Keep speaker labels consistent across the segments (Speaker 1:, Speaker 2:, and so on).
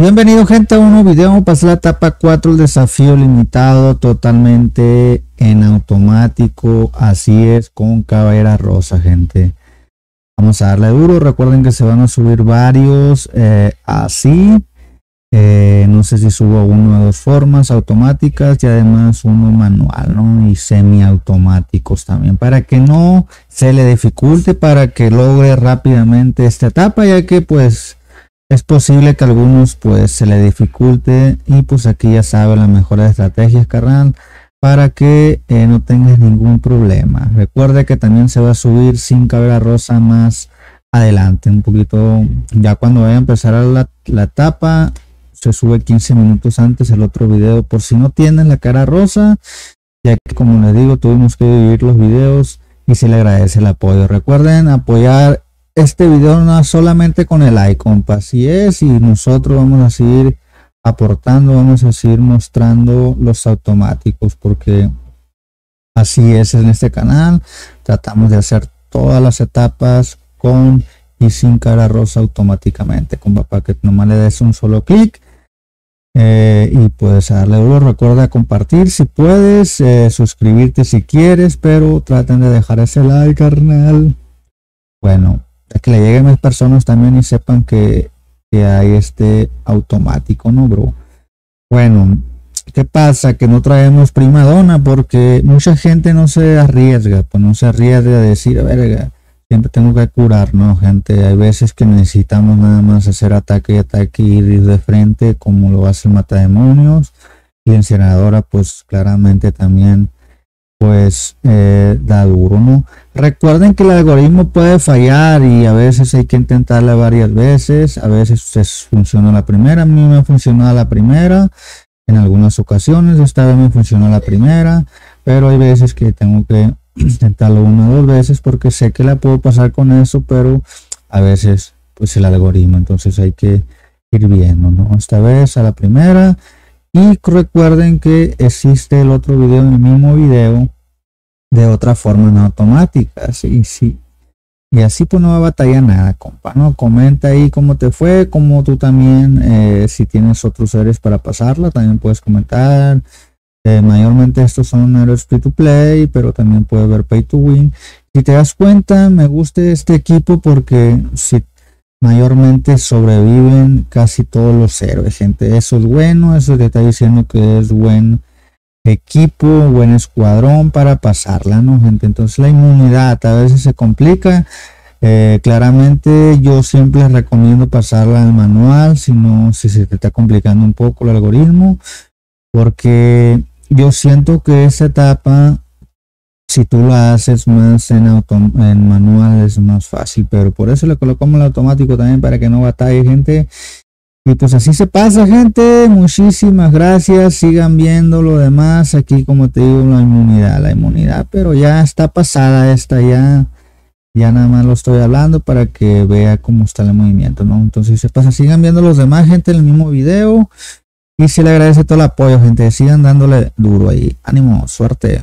Speaker 1: Bienvenido gente a un nuevo video, pasar la etapa 4, el desafío limitado totalmente en automático, así es con caballera rosa gente. Vamos a darle duro, recuerden que se van a subir varios eh, así, eh, no sé si subo uno de dos formas automáticas y además uno manual ¿no? y semiautomáticos también para que no se le dificulte para que logre rápidamente esta etapa ya que pues es posible que a algunos pues se le dificulte y pues aquí ya sabe la mejor estrategia carnal para que eh, no tengas ningún problema. Recuerde que también se va a subir sin cabera rosa más adelante, un poquito ya cuando vaya a empezar la, la etapa se sube 15 minutos antes el otro video por si no tienen la cara rosa ya que como les digo tuvimos que dividir los videos y se le agradece el apoyo recuerden apoyar este video no solamente con el like, compa. Así es, y nosotros vamos a seguir aportando, vamos a seguir mostrando los automáticos, porque así es en este canal. Tratamos de hacer todas las etapas con y sin cara rosa automáticamente, compa, para que nomás le des un solo clic. Eh, y puedes darle duro recuerda compartir si puedes eh, suscribirte si quieres pero traten de dejar ese like carnal bueno que le lleguen más personas también y sepan que, hay este automático, ¿no, bro? Bueno, ¿qué pasa? Que no traemos primadona porque mucha gente no se arriesga, pues no se arriesga a decir, verga, siempre tengo que curar, ¿no, gente? Hay veces que necesitamos nada más hacer ataque y ataque ir de frente como lo hace el matademonios y la pues claramente también pues eh, da duro, ¿no? Recuerden que el algoritmo puede fallar y a veces hay que intentarla varias veces, a veces funciona la primera, a mí me ha funcionado la primera, en algunas ocasiones, esta vez me funcionó la primera, pero hay veces que tengo que intentarlo una o dos veces porque sé que la puedo pasar con eso, pero a veces pues el algoritmo, entonces hay que ir viendo, ¿no? Esta vez a la primera. Y recuerden que existe el otro video en el mismo video de otra forma en automática. Sí, sí. Y así pues no va a batallar nada, compa. No, comenta ahí cómo te fue, como tú también, eh, si tienes otros seres para pasarla, también puedes comentar. Eh, mayormente estos son héroes free to play, pero también puedes ver pay to win. Si te das cuenta, me gusta este equipo porque si mayormente sobreviven casi todos los héroes, gente. Eso es bueno, eso te está diciendo que es buen equipo, buen escuadrón para pasarla, ¿no, gente? Entonces la inmunidad a veces se complica. Eh, claramente yo siempre recomiendo pasarla al manual, si no, si se te está complicando un poco el algoritmo, porque yo siento que esa etapa si tú la haces más en, en manual es más fácil, pero por eso le colocamos el automático también para que no batalle gente. Y pues así se pasa gente, muchísimas gracias, sigan viendo lo demás, aquí como te digo la inmunidad, la inmunidad, pero ya está pasada esta ya, ya nada más lo estoy hablando para que vea cómo está el movimiento, ¿no? Entonces se pasa, sigan viendo los demás gente en el mismo video. Y se le agradece todo el apoyo gente, sigan dándole duro ahí, ánimo, suerte.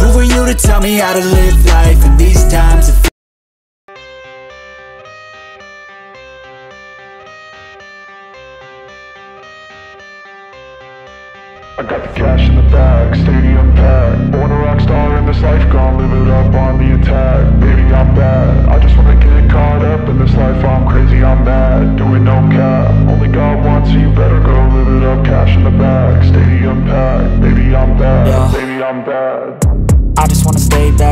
Speaker 2: Who are you to tell me how to live life in these times? It
Speaker 3: I got the cash in the bag, stadium packed. Born a rock star in this life, gon' live it up on the attack. Baby, I'm bad, I just wanna get caught up in this life. I'm crazy, I'm mad, doing no cap. Only God wants you, better go live it up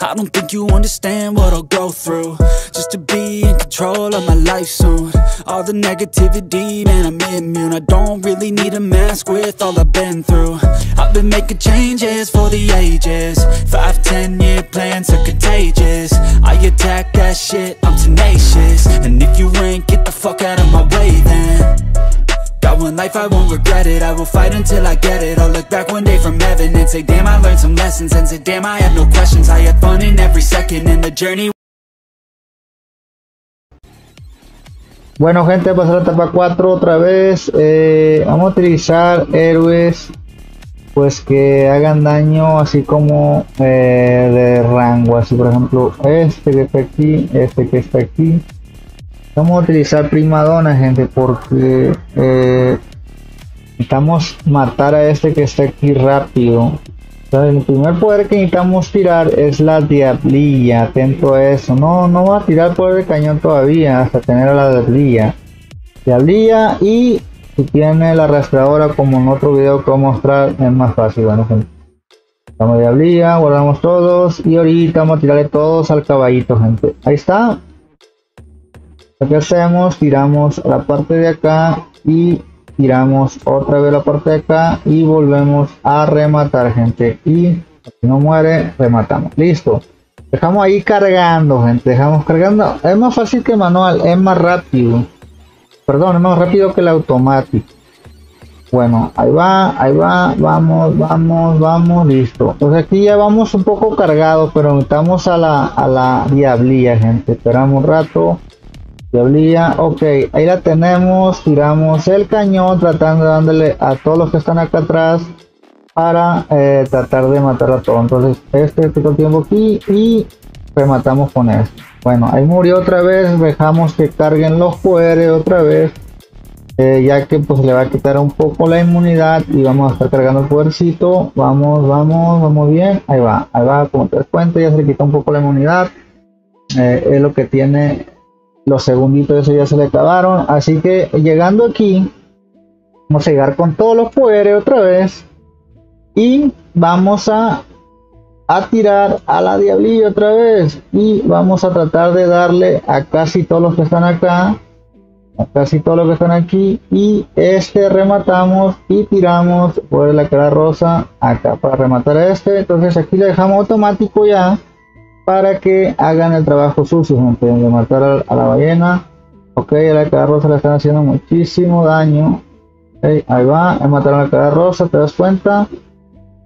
Speaker 2: I don't think you understand what I'll go through. Just to be in control of my life soon. All the negativity, man, I'm immune. I don't really need a mask with all I've been through. I've been making changes for the ages. Five, ten year plans are contagious. I attack that shit, I'm tenacious. And if you ain't, get the fuck out of my way then. Got one life, I won't regret it. I will fight until I get it. I'll look back heaven And say, damn, I learned some lessons And say, damn, I have no questions I had fun in every second And the journey
Speaker 1: Bueno gente, pasar a la etapa 4 otra vez. Eh, vamos a utilizar héroes pues que hagan daño así como eh, de rango. Así por ejemplo este que está aquí, este que está aquí. Vamos a utilizar primadona gente porque eh, necesitamos matar a este que está aquí rápido. El primer poder que necesitamos tirar es la diablilla. Atento a eso. No, no va a tirar poder de cañón todavía hasta tener a la diablilla. Diablilla y si tiene la rastreadora como en otro video que voy a mostrar es más fácil. Bueno, gente. Damos diablilla, guardamos todos y ahorita vamos a tirarle todos al caballito, gente. Ahí está. Lo que hacemos, tiramos la parte de acá y tiramos otra vez la parte de acá y volvemos a rematar, gente. Y si no muere, rematamos. Listo. Dejamos ahí cargando, gente. Dejamos cargando. Es más fácil que manual, es más rápido. Perdón, es más rápido que el automático. Bueno, ahí va, ahí va, vamos, vamos, vamos, listo. Pues aquí ya vamos un poco cargados, pero estamos a la, a la diablilla, gente. Esperamos un rato. Diablilla, ok, ahí la tenemos. Tiramos el cañón, tratando de dándole a todos los que están acá atrás para eh, tratar de matar a todos. Entonces, este tengo tiempo aquí y rematamos con esto. Bueno, ahí murió otra vez. Dejamos que carguen los poderes otra vez. Eh, ya que pues le va a quitar un poco la inmunidad y vamos a estar cargando el podercito. Vamos, vamos, vamos bien. Ahí va, ahí va, como te das cuenta, ya se le quita un poco la inmunidad. Eh, es lo que tiene los segunditos, eso ya se le acabaron. Así que llegando aquí, vamos a llegar con todos los poderes otra vez. Y vamos a, a tirar a la diablilla otra vez. Y vamos a tratar de darle a casi todos los que están acá a casi todos los que están aquí. Y este rematamos y tiramos por la cara rosa acá. Para rematar a este entonces aquí le dejamos automático ya para que hagan el trabajo sucio gente, de matar a, la ballena ok a la cara rosa le están haciendo muchísimo daño ahí va mataron a la cara rosa te das cuenta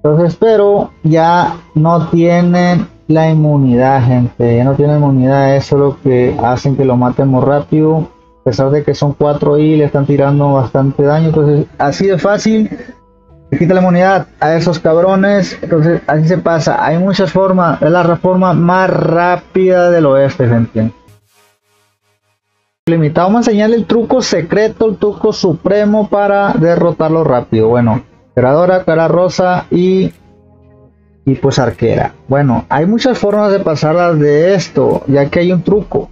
Speaker 1: entonces, pero ya no tienen la inmunidad, gente. Ya no tienen inmunidad. Eso es lo que hacen que lo maten muy rápido. A pesar de que son 4 y le están tirando bastante daño. Entonces, así de fácil. Se quita la inmunidad a esos cabrones. Entonces, así se pasa. Hay muchas formas. Es la reforma más rápida del oeste, gente. Limitado. Vamos a enseñarle el truco secreto, el truco supremo para derrotarlo rápido. Bueno, Operadora, cara rosa y, y pues arquera. Bueno, hay muchas formas de pasarlas de esto, ya que hay un truco.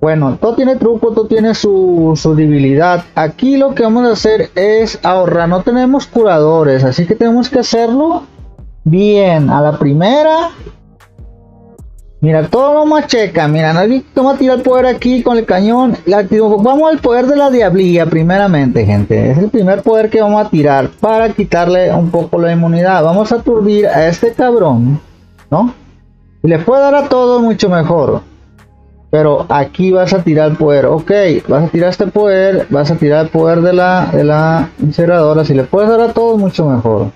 Speaker 1: Bueno, todo tiene truco, todo tiene su, su debilidad. Aquí lo que vamos a hacer es ahorrar. No tenemos curadores, así que tenemos que hacerlo bien. A la primera Mira, todo lo macheca. Mira, nadie toma tirar el poder aquí con el cañón. Vamos al poder de la diablilla, primeramente, gente. Es el primer poder que vamos a tirar para quitarle un poco la inmunidad. Vamos a aturdir a este cabrón, ¿no? Y le puede dar a todo mucho mejor. Pero aquí vas a tirar poder. Ok, vas a tirar este poder. Vas a tirar el poder de la, de la incineradora. Si le puedes dar a todo mucho mejor.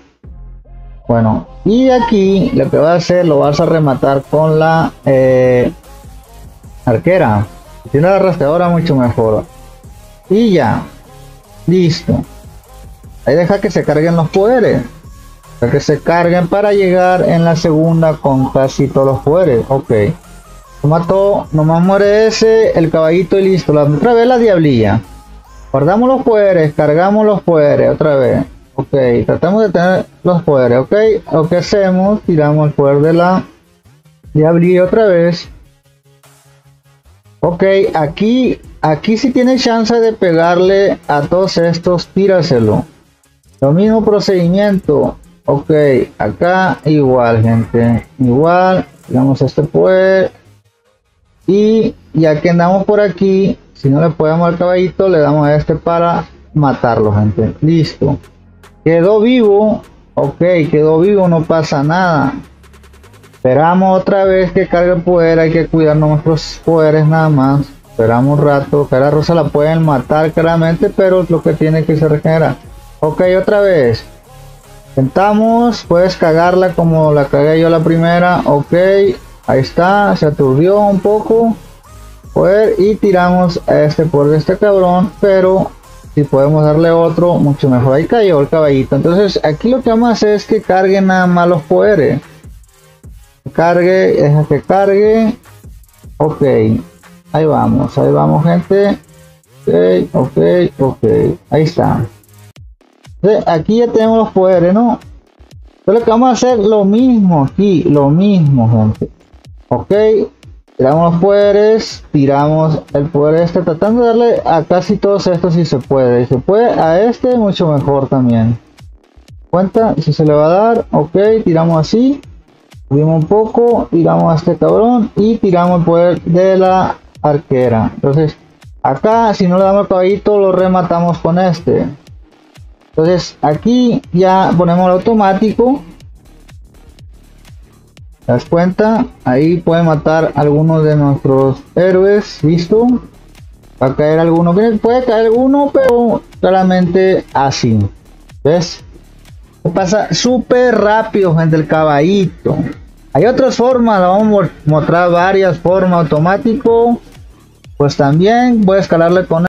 Speaker 1: Bueno, y aquí lo que va a hacer lo vas a rematar con la eh, arquera. Tiene la rastreadora mucho mejor. Y ya. Listo. Ahí deja que se carguen los poderes. Deja que se carguen para llegar en la segunda con casi todos los poderes. Ok. Lo mató. Nomás muere ese. El caballito y listo. La, otra vez la diablilla. Guardamos los poderes. Cargamos los poderes. Otra vez. Ok, tratamos de tener los poderes, ok. Lo que hacemos, tiramos el poder de la abrir otra vez. Ok, aquí, aquí si tiene chance de pegarle a todos estos, tíraselo. Lo mismo procedimiento. Ok, acá igual, gente. Igual, tiramos este poder. Y ya que andamos por aquí, si no le podemos al caballito, le damos a este para matarlo, gente. Listo. Quedó vivo. Ok, quedó vivo, no pasa nada. Esperamos otra vez que cargue el poder. Hay que cuidar nuestros poderes nada más. Esperamos un rato. Cara rosa la pueden matar claramente, pero lo que tiene que se regenera. Ok, otra vez. Intentamos. Puedes cagarla como la cagué yo la primera. Ok, ahí está. Se aturdió un poco. Poder y tiramos a este por este cabrón. Pero si podemos darle otro, mucho mejor. Ahí cayó el caballito. Entonces, aquí lo que vamos a hacer es que cargue nada más los poderes. Cargue, deja que cargue. Ok, ahí vamos, ahí vamos, gente. Ok, ok, ok. Ahí está. aquí ya tenemos los poderes, ¿no? Pero lo que vamos a hacer lo mismo aquí, lo mismo, gente. Ok, Tiramos poderes, tiramos el poder este, tratando de darle a casi todos estos si se puede. Si se puede a este, mucho mejor también. Cuenta, si se le va a dar, ok, tiramos así. Subimos un poco, tiramos a este cabrón y tiramos el poder de la arquera. Entonces, Acá, si no le damos el caballito, lo rematamos con este. Entonces, aquí ya ponemos el automático. ¿Te das cuenta? Ahí puede matar algunos de nuestros héroes. ¿Listo? Va a caer alguno. Puede caer alguno, pero claramente así. ¿Ves? Pasa súper rápido, gente, el caballito. Hay otras formas, vamos a mostrar varias formas automático. Pues también voy a escalarle con